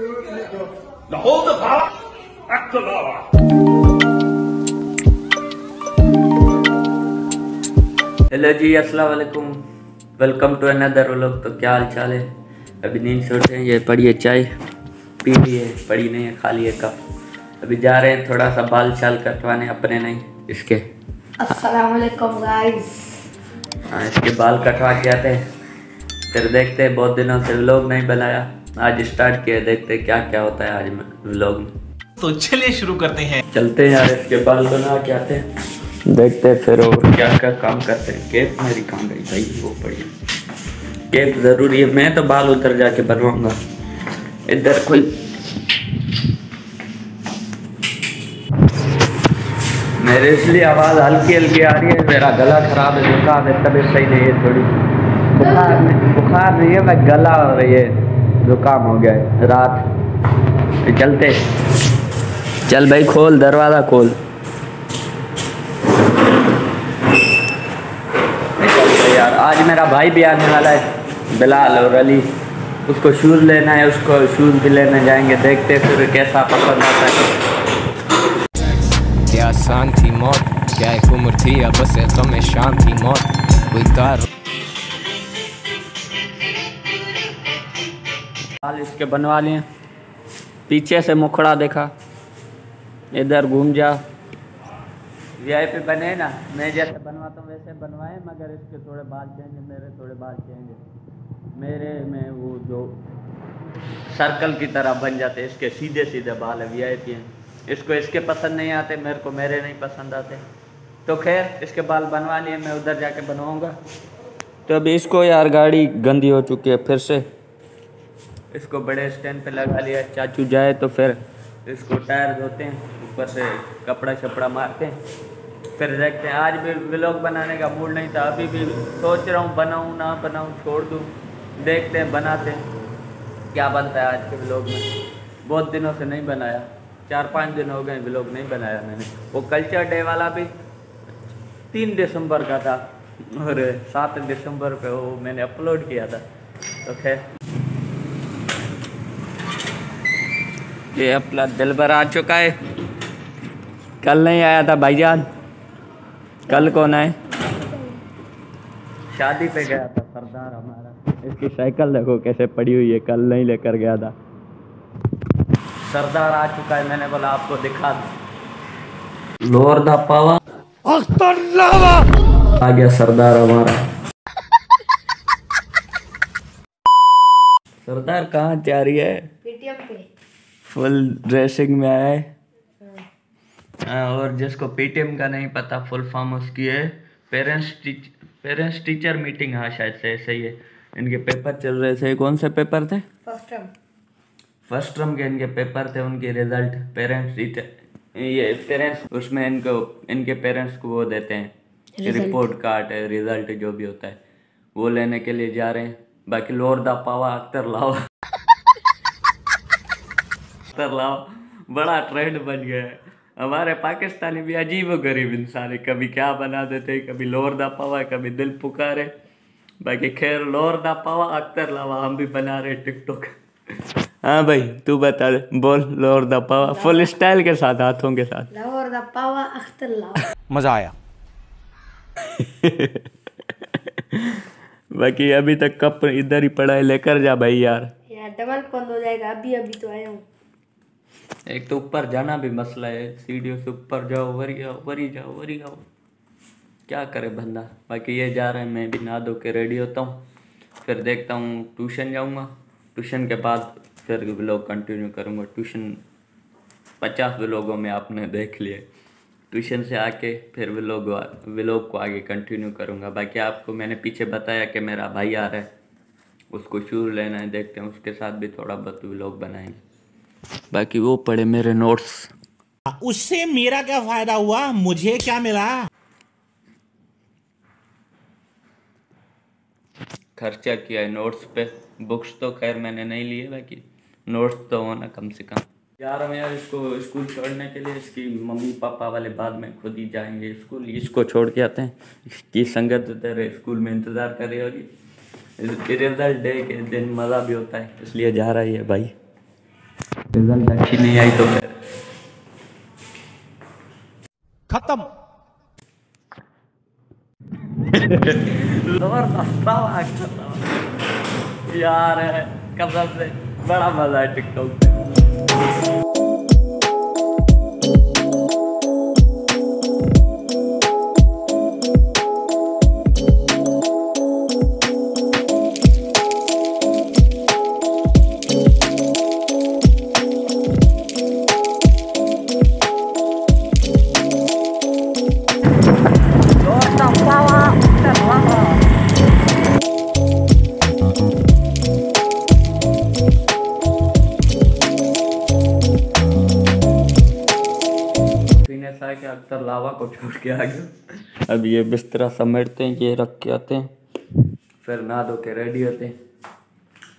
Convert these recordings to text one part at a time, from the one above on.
Hold the power. Act the law. Hello जी अस्सलाम वालेकुम। Welcome to another vlog तो क्या हाल चाल है? अभी नींद से उठे हैं ये पड़ी है चाय। पी ली है पड़ी नहीं है खाली है कप। अभी जा रहे हैं थोड़ा सा बाल चाल कटवाने अपने नहीं इसके। अस्सलाम वालेकुम गाइस हाँ इसके बाल कटवा के आते हैं। फिर देखते हैं बहुत दिनों से व्लॉग नहीं बनाया। आज स्टार्ट किया देखते हैं क्या क्या होता है आज व्लॉग में। तो चलिए शुरू करते हैं। चलते हैं यार इसके बाल बना के आते हैं। देखते हैं फिर और। क्या क्या काम करते हैं। केप मेरी काम गई भाई वो पड़ी केप ज़रूरी है मैं तो बाल उतर जाके बनवाऊँगा। इधर कोई मेरे इसलिए आवाज़ हल्की हल्की आ रही है मेरा गला खराब है जुकाम है तबीयत सही नहीं है थोड़ी। बुखार नहीं बुखार नहीं है मैं गला और ये जुकाम हो गया रात। चलते। चल भाई, खोल, दरवाज़ा खोल। यार, आज मेरा भाई भी आने वाला है, बिलाल और अली। उसको शूज़ लेना है, उसको शूज़ भी लेने जाएँगे। देखते फिर कैसा पसंद आता है। क्या आसान थी मौत। क्या एक उम्र थी, अब बस गम शाम थी मौत। कोई कार इसके बनवा लिए। पीछे से मुखड़ा देखा। इधर घूम जा। वीआईपी बने ना। मैं जैसे बनवाता हूँ वैसे बनवाए, मगर इसके थोड़े बाल चेंज मेरे थोड़े बाल चेंज मेरे में वो जो सर्कल की तरह बन जाते इसके सीधे सीधे बाल है वीआईपी हैं। इसको इसके पसंद नहीं आते, मेरे को मेरे नहीं पसंद आते। तो खैर, इसके बाल बनवा लिए, मैं उधर जाके बनवाऊँगा। तो अभी इसको यार गाड़ी गंदी हो चुकी है, फिर से। इसको बड़े स्टैंड पे लगा लिया, चाचू जाए तो फिर इसको टायर धोते हैं, ऊपर से कपड़ा शपड़ा मारते हैं, फिर देखते हैं। आज भी ब्लॉग बनाने का मूड नहीं था, अभी भी सोच रहा हूँ, बनाऊँ ना बनाऊँ, छोड़ दूँ। देखते हैं, बनाते हैं। क्या बनता है आज के ब्लॉग में? बहुत दिनों से नहीं बनाया। चार पाँच दिन हो गए ब्लॉग नहीं बनाया मैंने। वो कल्चर डे वाला भी तीन दिसंबर का था, और सात दिसंबर पे वो मैंने अपलोड किया था। तो खैर। ये अपना दिलबर आ चुका है। कल नहीं आया था भाईजान। कल कौन आए? शादी पे गया था सरदार हमारा। इसकी साइकिल देखो कैसे पड़ी हुई है। कल नहीं लेकर गया था। सरदार आ चुका है मैंने बोला आपको दिखा दूँ। लोअर दा पावा आ गया सरदार हमारा। सरदार कहाँ जा रही है? फुल ड्रेसिंग में आया है हाँ, और जिसको पीटीएम का नहीं पता फुल फॉर्म उसकी है। Parents teach parents teacher meeting हाँ शायद से ऐसे ही है। इनके पेपर चल रहे थे। कौन से पेपर थे? फ़र्स्ट टाइम फ़र्स्ट टर्म के इनके पेपर थे उनके रिज़ल्ट पेरेंट्स टीचर ये पेरेंट्स उसमें इनको इनके पेरेंट्स को वो देते हैं। रिपोर्ट कार्ड रिज़ल्ट जो भी होता है। वो लेने के लिए जा रहे हैं। बाकी लोर दा पावा अख्तर लाओ अख्तर लाओ बड़ा ट्रेंड बन गया है। हमारे पाकिस्तानी भी अजीब गरीब इंसान है। कभी क्या बना देते हैं कभी लोर दा पावा कभी दिल पुकारे। बाकी खैर लोर दा पावा अख्तर लावा हम भी बना रहे टिकटॉक हाँ भाई तू बता दे बोल लोर दा पावा फुल स्टाइल के साथ हाथों के साथ। लाहौर दा पावा अख्तर लावा। मज़ा आया। बाकी अभी तक कप इधर ही पड़ा है लेकर जा भाई यार। यार डबल बंद हो जाएगा अभी अभी तो आया हूँ। एक तो ऊपर जाना भी मसला है, सीढ़ियों से ऊपर जाओ, वरी जाओ वरी जाओ वरी जाओ क्या करे बंदा? बाकी ये जा रहे हैं, मैं भी नहा धो के रेडी होता हूँ, फिर देखता हूँ ट्यूशन जाऊँगा। ट्यूशन के बाद फिर व्लॉग कंटिन्यू करूँगा। ट्यूशन पचास व्लॉगों में आपने देख लिए। ट्यूशन से आके फिर व्लॉग व्लॉग को आगे कंटिन्यू करूँगा। बाकी आपको मैंने पीछे बताया कि मेरा भाई आ रहा है, उसको शूज़ लेना है, देखते हैं, उसके साथ भी थोड़ा बहुत व्लॉग बनाएँगे। बाकी वो पड़े मेरे नोट्स उससे मेरा क्या फ़ायदा हुआ? मुझे क्या मिला? खर्चा किया है नोट्स पे। बुक्स तो खैर मैंने नहीं लिए बाकी। नोट्स तो होना कम से कम। जा रहा हूँ यार इसको स्कूल छोड़ने के लिए इसकी मम्मी पापा वाले बाद में खुद ही जाएँगे स्कूल इसको छोड़ के आते हैं। इसकी संगत तेरे स्कूल में इंतज़ार कर रही होगी। रिज़ल्ट डे के दिन मज़ा भी होता है इसलिए जा रही है भाई। रिज़ल्ट अच्छी नहीं आई तो फिर। खत्म। यार कब से बड़ा मज़ा है टिकटॉक पे। अक्सर लावा को छोड़ के आ गया। अब ये बिस्तरा समेटते हैं ये रख के आते हैं। फिर नहा धो के रेडी होते हैं।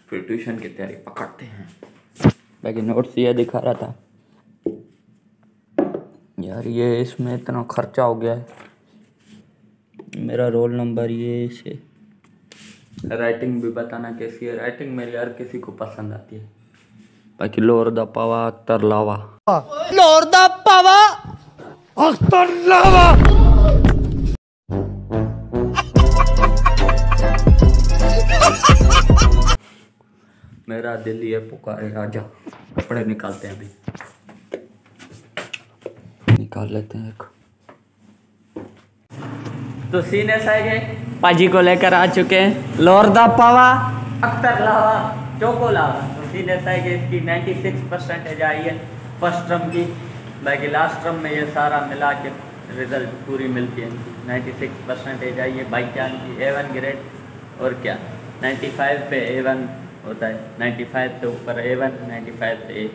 फिर ट्यूशन की तैयारी पकड़ते हैं। बाकी नोट्स ये दिखा रहा था। यार ये इसमें इतना खर्चा हो गया है। मेरा रोल नंबर ये से। राइटिंग भी बताना कैसी है। राइटिंग मेरी हर किसी को पसंद आती है। बाकी लोर द पावा अख्तर लावा मेरा दिल ये पुकारे राजा। कपड़े निकालते हैं अभी। निकाल लेते हैं एक। तो सीने साइगे पाजी को लेकर आ चुके हैं लोरदा पावा, अख्तर लावा, चोको लावा। तो सीने साइगे इसकी 96 परसेंटेज आई है फ़र्स्ट टर्म की। बाकी लास्ट टर्म में ये सारा मिला के रिज़ल्ट पूरी मिलती है। 96 परसेंटेज आई है बाई चांस की ए वन ग्रेड और क्या? 95 पे ए वन होता है। 95 से ऊपर ए वन नाइन्टी फाइव से ए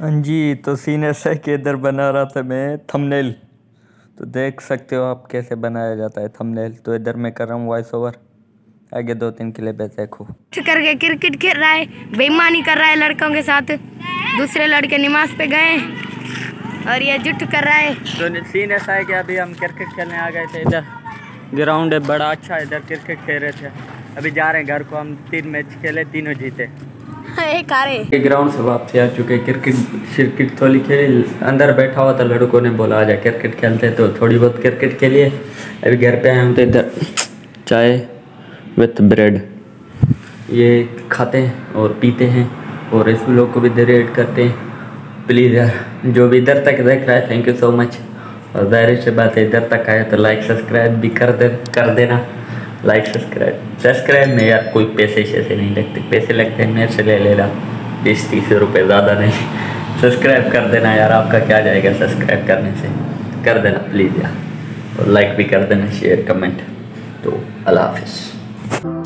हाँ जी तो सीने से के इधर बना रहा था मैं थंबनेल तो देख सकते हो आप कैसे बनाया जाता है थंबनेल तो इधर मैं कर रहा हूँ वॉइस ओवर आगे दो तीन क्लिप है देखो। करके क्रिकेट खेल रहा है बेईमानी कर रहा है लड़कों के साथ। दूसरे लड़के नमाज़ पे गए और ये जुट कर रहा है। तो सीन ऐसा है कि अभी हम क्रिकेट खेलने आ गए थे इधर। ग्राउंड है बड़ा अच्छा इधर क्रिकेट खेल रहे थे। अभी जा रहे हैं घर को हम तीन मैच खेले तीनों जीते। एक आ रहे ग्राउंड से वापसी आ चुके क्रिकेट क्रिकेट थोड़ी खेली अंदर बैठा हुआ था लड़कों ने बोला आ जा क्रिकेट खेलते तो थोड़ी बहुत क्रिकेट खेलिए। अभी घर पे आए हम तो इधर चाय विथ ब्रेड ये खाते हैं और पीते हैं। और इस लोग को भी रेड करते हैं। प्लीज़ यार, जो भी इधर तक देख रहा है थैंक यू सो मच और ज़ाहिर से बात है, इधर तक आए तो लाइक सब्सक्राइब भी कर दे, कर देना। लाइक सब्सक्राइब सब्सक्राइब में यार कोई पैसे शैसे नहीं लगते। पैसे लगते हैं मेरे से ले लेना बीस, तीस रुपये ज़्यादा नहीं। सब्सक्राइब कर देना यार, आपका क्या जाएगा सब्सक्राइब करने से। कर देना प्लीज़ यार। और लाइक भी कर देना शेयर कमेंट तो अल्लाह हाफिज़।